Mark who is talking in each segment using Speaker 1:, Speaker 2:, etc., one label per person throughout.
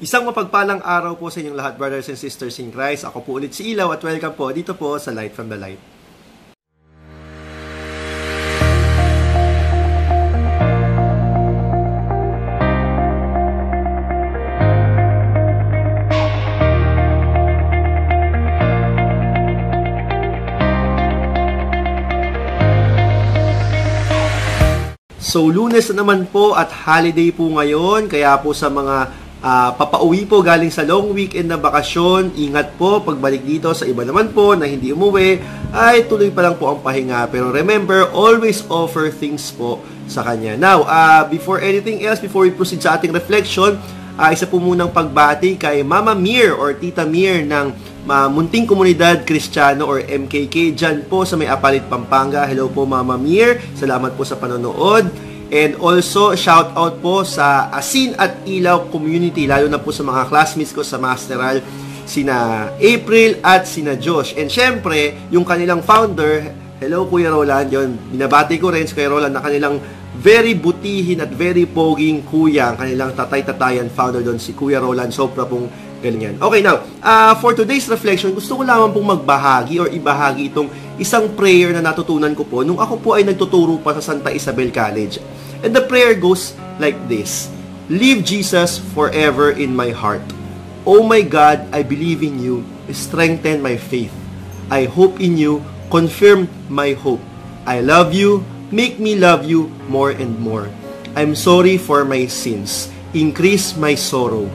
Speaker 1: Isang mapagpalang araw po sa inyong lahat, brothers and sisters in Christ. Ako po ulit si Ilaw at welcome po dito po sa Light from the Light. So, lunes na naman po at holiday po ngayon. Kaya po sa mga uh, papauwi po galing sa long weekend na bakasyon, ingat po pagbalik dito sa iba naman po na hindi umuwi, ay tuloy pa lang po ang pahinga. Pero remember, always offer things po sa Kanya. Now, uh, before anything else, before we proceed sa ating reflection, uh, isa po munang pagbati kay Mama Mir or Tita Mir ng uh, Munting Komunidad Kristiyano or MKK dyan po sa may Apalit, Pampanga. Hello po Mama Mir. Salamat po sa panonood. And also, shout out po sa Asin at Ilaw community, lalo na po sa mga classmates ko sa Masteral, sina April at sina Josh. And syempre, yung kanilang founder, hello Kuya Roland, yun, binabati ko rin si Kuya Roland na kanilang very butihin at very poging kuya, ang kanilang tatay-tatayan founder doon, si Kuya Roland, sobra pong galing yan. Okay, now, uh, for today's reflection, gusto ko lamang pong magbahagi or ibahagi itong isang prayer na natutunan ko po nung ako po ay nagtuturo pa sa Santa Isabel College. And the prayer goes like this. Leave Jesus forever in my heart. Oh my God, I believe in you. Strengthen my faith. I hope in you. Confirm my hope. I love you. Make me love you more and more. I'm sorry for my sins. Increase my sorrow.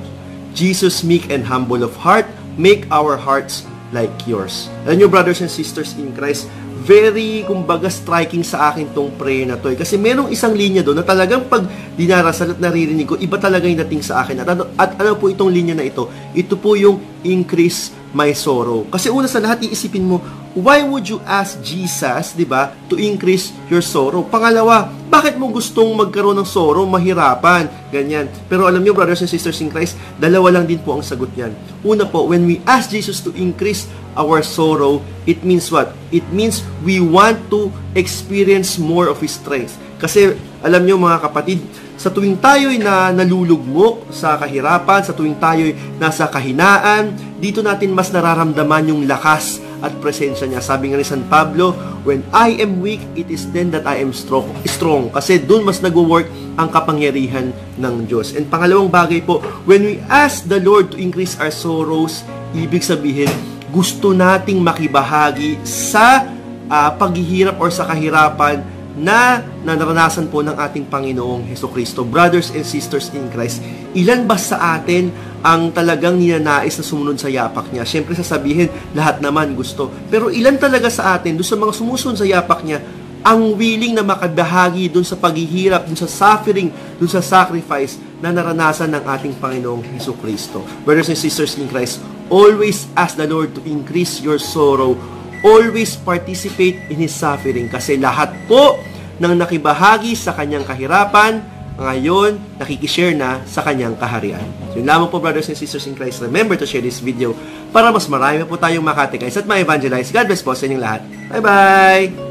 Speaker 1: Jesus, meek and humble of heart, make our hearts like yours. Alam nyo, brothers and sisters in Christ, very, kumbaga, striking sa akin tong prayer na to. Eh. Kasi merong isang linya doon na talagang pag dinarasal at naririnig ko, iba talaga yung dating sa akin. At ano, at ano po itong linya na ito? Ito po yung increase my sorrow. Kasi una sa lahat, iisipin mo, why would you ask Jesus, di ba, to increase your sorrow? Pangalawa, bakit mo gustong magkaroon ng sorrow, mahirapan, ganyan. Pero alam niyo, brothers and sisters in Christ, dalawa lang din po ang sagot niyan. Una po, when we ask Jesus to increase our sorrow, it means what? It means we want to experience more of His strength. Kasi, alam niyo mga kapatid, sa tuwing tayo'y na nalulugmok sa kahirapan, sa tuwing tayo'y nasa kahinaan, dito natin mas nararamdaman yung lakas at presensya niya. Sabi nga ni San Pablo, when I am weak, it is then that I am strong. strong. Kasi doon mas nagwo-work ang kapangyarihan ng Diyos. And pangalawang bagay po, when we ask the Lord to increase our sorrows, ibig sabihin, gusto nating makibahagi sa uh, paghihirap or sa kahirapan na naranasan po ng ating Panginoong Heso Kristo. Brothers and sisters in Christ, ilan ba sa atin ang talagang ninanais na sumunod sa yapak niya? Siyempre sasabihin, lahat naman gusto. Pero ilan talaga sa atin, doon sa mga sumusunod sa yapak niya, ang willing na makabahagi doon sa paghihirap, doon sa suffering, doon sa sacrifice na naranasan ng ating Panginoong Heso Kristo. Brothers and sisters in Christ, always ask the Lord to increase your sorrow always participate in His suffering kasi lahat po ng nakibahagi sa kanyang kahirapan, ngayon, nakikishare na sa kanyang kaharian. So, yun lamang po, brothers and sisters in Christ. Remember to share this video para mas marami po tayong makatikais at ma-evangelize. God bless po sa inyong lahat. Bye-bye!